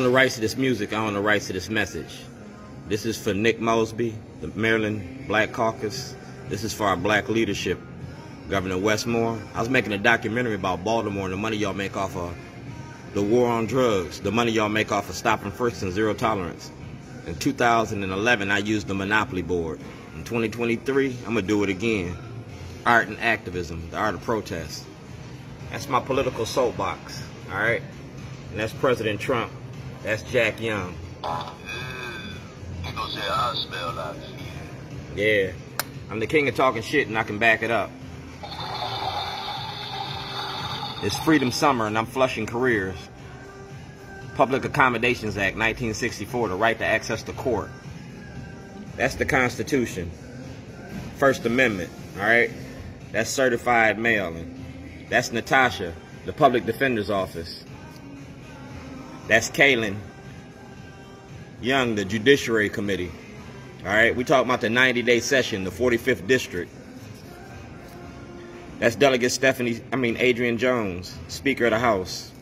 own the rights to this music. I own the rights to this message. This is for Nick Mosby, the Maryland Black Caucus. This is for our black leadership. Governor Wes Moore, I was making a documentary about Baltimore and the money y'all make off of the war on drugs, the money y'all make off of stopping first and zero tolerance. In 2011, I used the Monopoly board. In 2023, I'm gonna do it again. Art and activism, the art of protest. That's my political soapbox, all right? And that's President Trump. That's Jack Young. Ah, you gonna say I smell like Yeah. I'm the king of talking shit and I can back it up. It's Freedom Summer and I'm flushing careers. Public Accommodations Act 1964, the right to access the court. That's the Constitution. First Amendment, all right? That's certified mailing. That's Natasha, the Public Defender's Office. That's Caylin Young, the Judiciary Committee. All right, we talk about the 90-day session, the 45th district. That's Delegate Stephanie, I mean Adrienne Jones, Speaker of the House.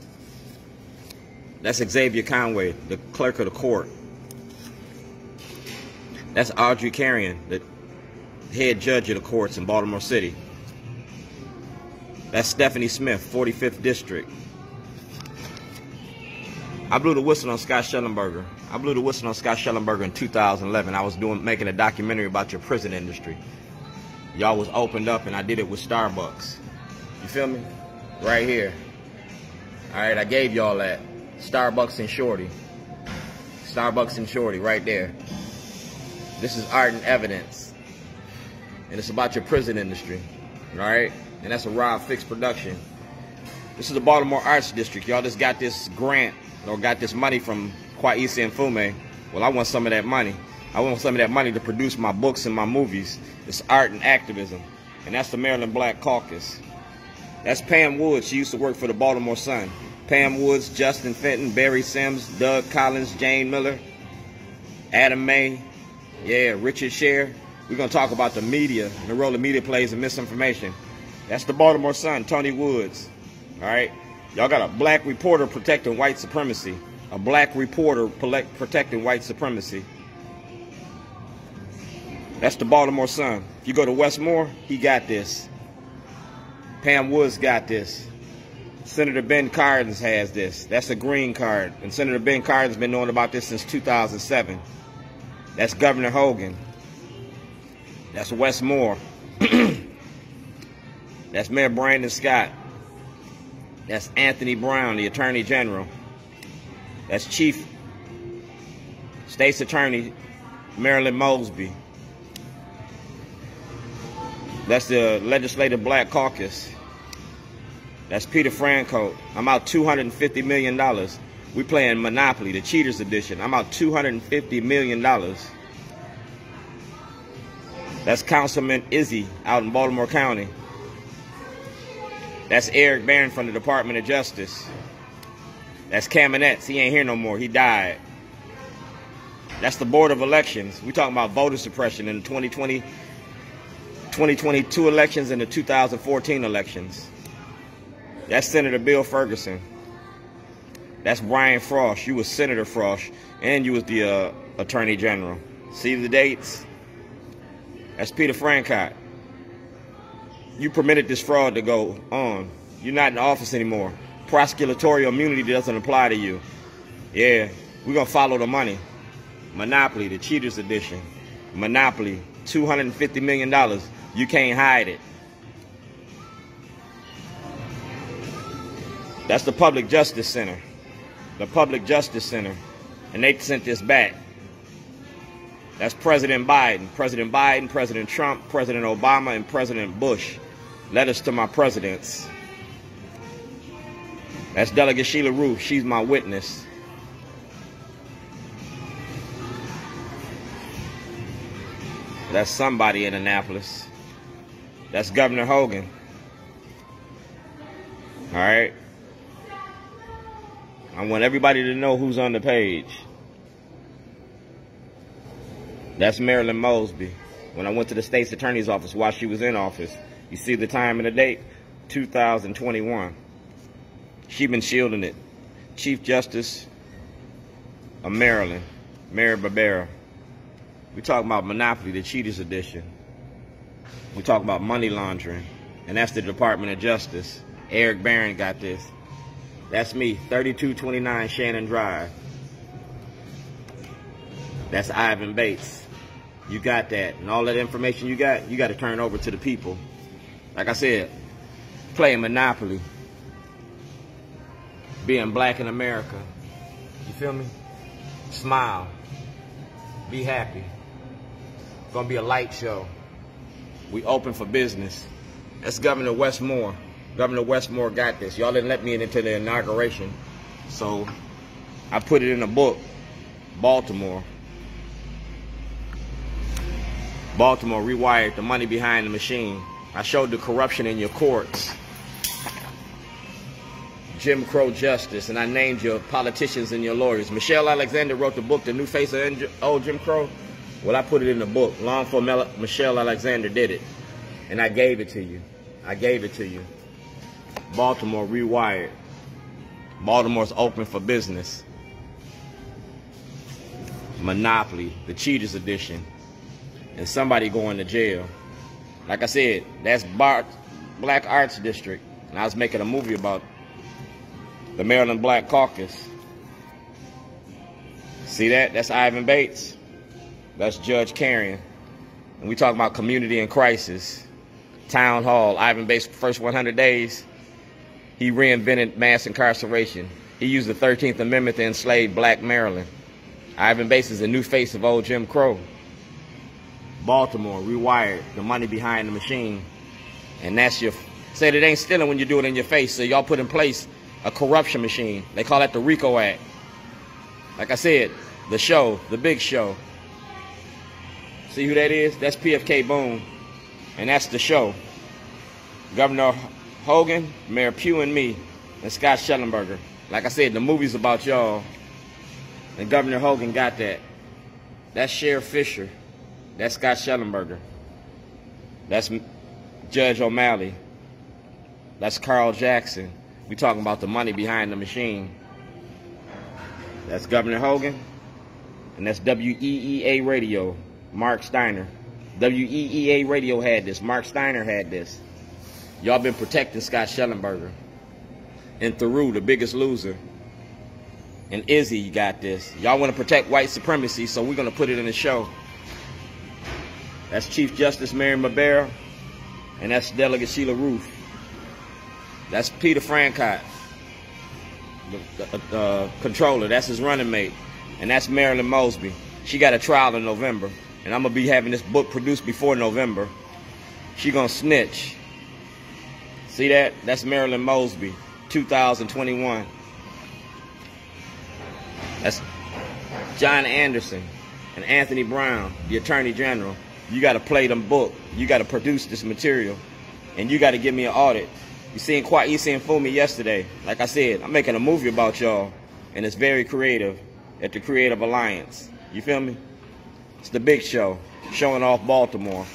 That's Xavier Conaway, the Clerk of the Court. That's Audrey Carrion, the head judge of the courts in Baltimore City. That's Stephanie Smith, 45th District. I blew the whistle on Scott Shellenberger. I blew the whistle on Scott Shellenberger in 2011. I was doing making a documentary about your prison industry. Y'all was opened up and I did it with Starbucks. You feel me? Right here. All right, I gave y'all that. Starbucks and Shorty. Starbucks and Shorty right there. This is art and evidence. And it's about your prison industry. All right? And that's a Rob Fix production. This is the Baltimore Arts District. Y'all just got this grant or got this money from Kweisi Mfume. Well, I want some of that money. I want some of that money to produce my books and my movies. It's art and activism. And that's the Maryland Black Caucus. That's Pam Woods. She used to work for the Baltimore Sun. Pam Woods, Justin Fenton, Barry Sims, Doug Collins, Jane Miller, Adam May, yeah, Richard Sher. We're going to talk about the media and the role the media plays in misinformation. That's the Baltimore Sun, Tony Woods. All right? Y'all got a black reporter protecting white supremacy. A black reporter protecting white supremacy. That's the Baltimore Sun. If you go to Wes Moore, he got this. Pam Woods got this. Senator Ben Cardin has this. That's a green card. And Senator Ben Cardin's been knowing about this since 2007. That's Governor Hogan. That's Wes Moore. That's Mayor Brandon Scott. That's Anthony Brown, the Attorney General. That's Chief State's Attorney Marilyn Mosby. That's the Legislative Black Caucus. That's Peter Franchot. I'm out $250 million. We playing Monopoly, the Cheaters Edition. I'm out $250 million. That's Councilman Izzy out in Baltimore County. That's Erek Barron from the Department of Justice. That's Kamenetz. He ain't here no more. He died. That's the Board of Elections. We talking about voter suppression in the 2020, 2022 elections and the 2014 elections. That's Senator Bill Ferguson. That's Brian Frosh. You was Senator Frosh, and you was the uh, Attorney General. See the dates? That's Peter Franchot. You permitted this fraud to go on. You're not in office anymore. Prosecutorial immunity doesn't apply to you. Yeah, we're going to follow the money. Monopoly, the Cheaters Edition. Monopoly, $250 million. You can't hide it. That's the Public Justice Center. The Public Justice Center. And they sent this back. That's President Biden. President Biden, President Trump, President Obama, and President Bush. Letters to my presidents. That's Delegate Sheila Ruth. She's my witness. That's somebody in Annapolis. That's Governor Hogan. All right. I want everybody to know who's on the page. That's Marilyn Mosby. When I went to the state's attorney's office while she was in office, you see the time and the date? 2021. She been shielding it. Chief Justice of Maryland, Mary Barbera. We talk about Monopoly, the Cheaters Edition. We talk about money laundering, and that's the Department of Justice. Erek Barron got this. That's me, 3229 Shannon Drive. That's Ivan Bates. You got that. And all that information you got, you got to turn over to the people. Like I said, playing Monopoly. Being black in America. You feel me? Smile. Be happy. It's gonna be a light show. We open for business. That's Governor Wes Moore. Governor Wes Moore got this. Y'all didn't let me in until the inauguration. So I put it in a book, Baltimore. Baltimore rewired the money behind the machine. I showed the corruption in your courts. Jim Crow justice, and I named your politicians and your lawyers. Michelle Alexander wrote the book, The New Face of Old Jim Crow. Well, I put it in the book long before Michelle Alexander did it. And I gave it to you. I gave it to you. Baltimore rewired. Baltimore's open for business. Monopoly, the Cheaters Edition, and somebody going to jail. Like I said, that's Bart Black Arts District. And I was making a movie about the Maryland Black Caucus. See that? That's Ivan Bates. That's Judge Carrion. And we talk about community in crisis. Town Hall, Ivan Bates' first 100 days, he reinvented mass incarceration. He used the 13th Amendment to enslave black Maryland. Ivan Bates is the new face of old Jim Crow. Baltimore, rewired, the money behind the machine. And that's your, said it ain't stealing when you do it in your face. So y'all put in place a corruption machine. They call that the RICO Act. Like I said, the show, the big show. See who that is? That's PFK Boone. And that's the show. Governor Hogan, Mayor Pugh, and me, and Scott Shellenberger. Like I said, the movie's about y'all. And Governor Hogan got that. That's Sheriff Fisher. That's Scott Shellenberger. That's Judge O'Malley. That's Carl Jackson. We talking about the money behind the machine. That's Governor Hogan. And that's WEAA Radio. Mark Steiner. WEAA Radio had this. Mark Steiner had this. Y'all been protecting Scott Shellenberger. And Theroux, the biggest loser. And Izzy got this. Y'all want to protect white supremacy, so we're going to put it in the show. That's Chief Justice Mary Barbera. And that's Delegate Sheila Ruth. That's Peter Franchot, the, the uh, controller. That's his running mate. And that's Marilyn Mosby. She got a trial in November and I'm gonna be having this book produced before November. She gonna snitch. See that? That's Marilyn Mosby, 2021. That's John Anderson and Anthony Brown, the Attorney General. You gotta play them book. You gotta produce this material. And you gotta give me an audit. You seen you seen Fool Me yesterday. Like I said, I'm making a movie about y'all. And it's very creative at the Creative Alliance. You feel me? It's the big show, showing off Baltimore.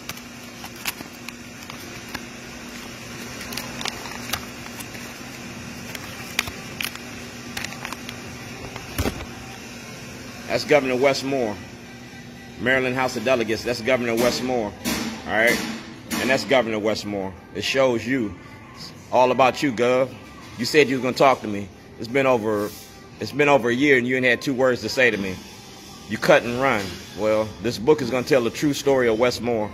That's Governor Wes Moore. Maryland House of Delegates, that's Governor Wes Moore. All right? And that's Governor Wes Moore. It shows you. It's all about you, Gov. You said you was gonna talk to me. It's been over it's been over a year and you ain't had two words to say to me. You cut and run. Well, this book is to tell the true story of Wes Moore.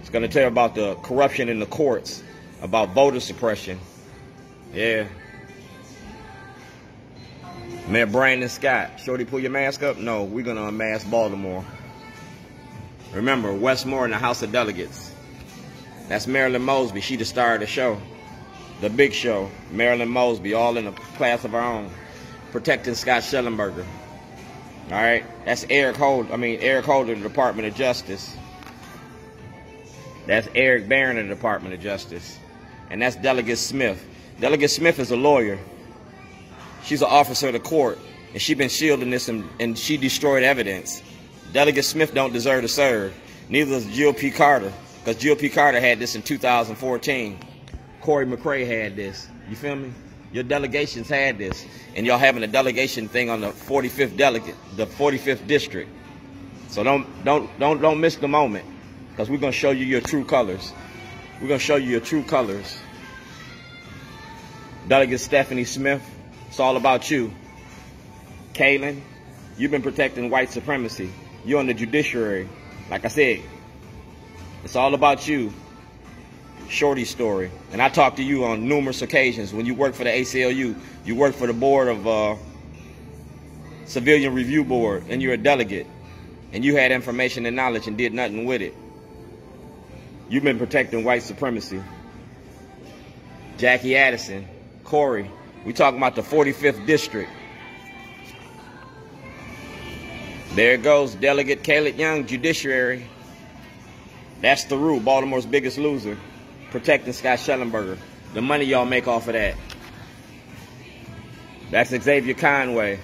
It's to tell about the corruption in the courts, about voter suppression. Yeah. Mayor Brandon Scott. Shorty, pull your mask up? No, we're going to unmask Baltimore. Remember, Wes Moore in the House of Delegates. That's Marilyn Mosby. She the star of the show. The big show. Marilyn Mosby, all in a class of her own. Protecting Scott Shellenberger. All right, that's Eric Holder. I mean Eric Holder, the Department of Justice. That's Erek Barron, the Department of Justice, and that's Delegate Smith. Delegate Smith is a lawyer. She's an officer of the court, and she's been shielding this, and, and she destroyed evidence. Delegate Smith don't deserve to serve. Neither does Jill P. Carter, because Jill P. Carter had this in 2014. Cory McCray had this. You feel me? Your delegations had this, and y'all having a delegation thing on the 45th delegate, the 45th district. So don't don't don't don't miss the moment, because we're gonna show you your true colors. We're gonna show you your true colors. Delegate Stephanie Smith, it's all about you. Caylin, you've been protecting white supremacy. You're on the judiciary. Like I said, it's all about you. Shorty story. And I talked to you on numerous occasions. When you worked for the ACLU, you worked for the board of uh, Civilian Review Board, and you're a delegate. And you had information and knowledge and did nothing with it. You've been protecting white supremacy. Jackie Addison, Corey, we talking about the 45th district. There goes, Delegate Caylin Young, Judiciary. That's the rule, Baltimore's biggest loser protecting Scott Shellenberger. The money y'all make off of that. That's Xavier Conaway.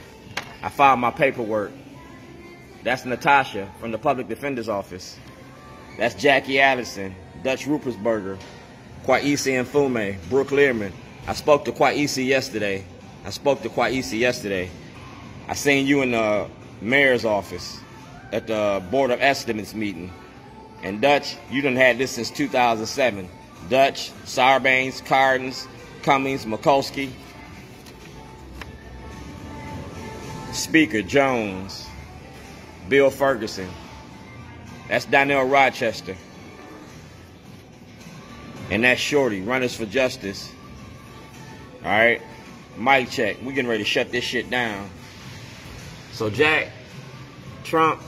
I filed my paperwork. That's Natasha from the Public Defender's Office. That's Jackie Addison, Dutch Ruppersberger, Kweisi Mfume, Brooke Lierman. I spoke to Kweisi yesterday. I spoke to Kweisi yesterday. I seen you in the mayor's office at the Board of Estimates meeting. And Dutch, you done had this since 2007. Dutch, Sarbanes, Cardens, Cummings, Mikulski, Speaker Jones, Bill Ferguson. That's Donnell Rochester. And that's Shorty, Runners for Justice. All right, mic check. We getting ready to shut this shit down. So Jack, Trump,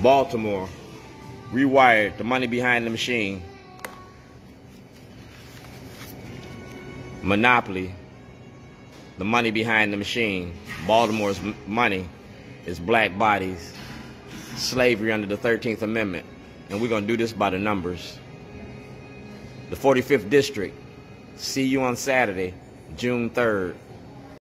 Baltimore. Rewired, the money behind the machine. Monopoly, the money behind the machine. Baltimore's money is black bodies. Slavery under the 13th Amendment. And we're going to do this by the numbers. The 45th District. See you on Saturday, June 3rd.